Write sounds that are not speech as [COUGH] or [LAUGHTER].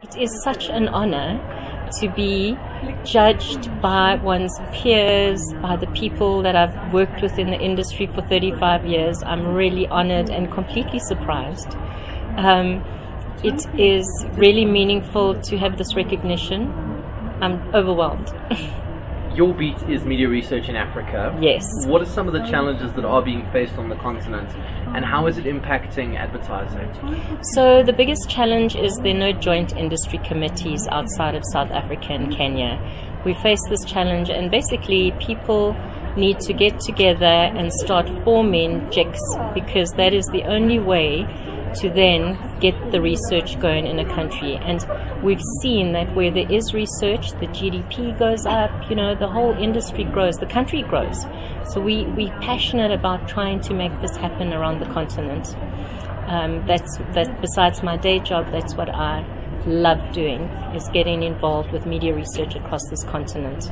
It is such an honor to be judged by one's peers, by the people that I've worked with in the industry for 35 years. I'm really honored and completely surprised. Um, it is really meaningful to have this recognition. I'm overwhelmed. [LAUGHS] Your beat is media research in Africa. Yes. What are some of the challenges that are being faced on the continent, and how is it impacting advertising? So, the biggest challenge is there are no joint industry committees outside of South Africa and Kenya. We face this challenge, and basically, people need to get together and start forming JICs because that is the only way to then get the research going in a country. And we've seen that where there is research, the GDP goes up, you know, the whole industry grows, the country grows. So we, we're passionate about trying to make this happen around the continent. Um, that's that besides my day job, that's what I love doing is getting involved with media research across this continent.